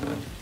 happened.